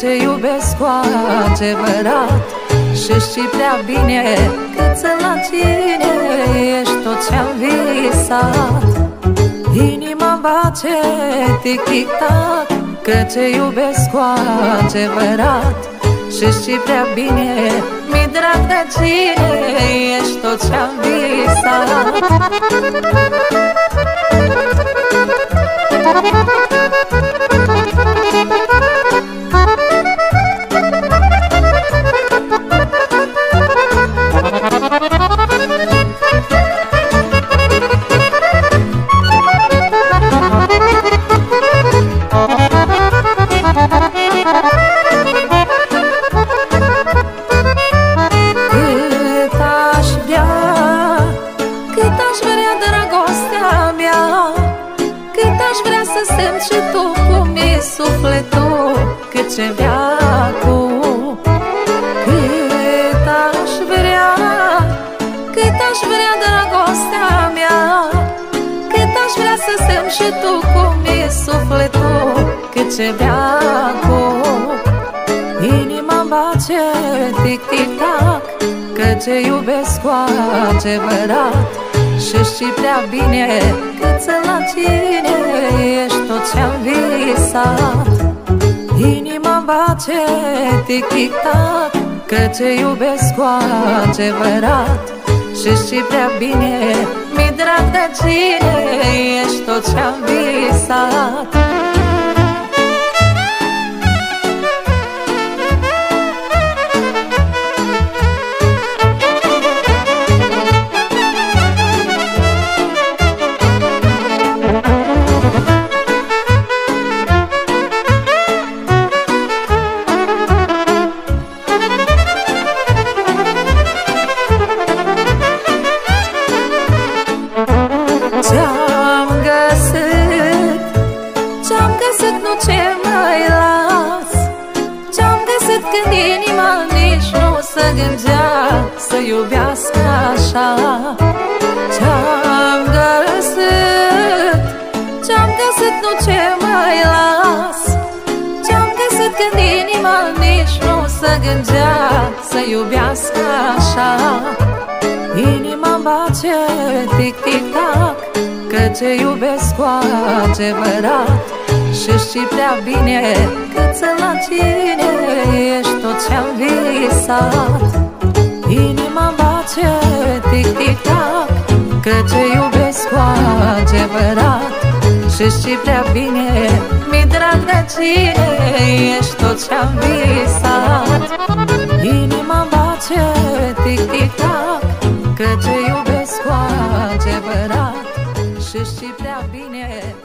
te iubesc cu adevărat. Și știi prea bine că la tine Ești tot ce-am visat. Inima bate tic-tic-tac Că te iubesc cu adevărat. Și știi prea bine Mi drag de tine Ești tot ce-am visat să simt și tu cum e sufletul? Cât ce veacu Cât aș vrea? Cât aș vrea dragostea mea? Cât aș vrea să simt și tu cum e sufletul? Cât ce veacu Inima bace tic-tic-tac Că te iubesc cu adevărat Și știi prea bine cât la tine Ești tot ce-am visat. Inima bate tic-tic-tac Că te iubesc cu adevărat. Și știi prea bine Mi drag de tine Ești tot ce-am visat când inima nici nu se gândea Să iubească așa. Ce-am găsit? Ce-am găsit nu ce mai las? Ce-am găsit când inima nici nu se gândea Să iubească așa? Inima bate tic-tic-tac Că te iubesc cu adevărat și știi prea bine că la tine Ești tot ce-am visat. Inima bate tic-tic-tac Că te iubesc cu adevărat. Și știi prea bine Mi drag de tine Ești tot ce-am visat. Inima bate tic-tic-tac Că te iubesc cu adevărat. Și știi prea bine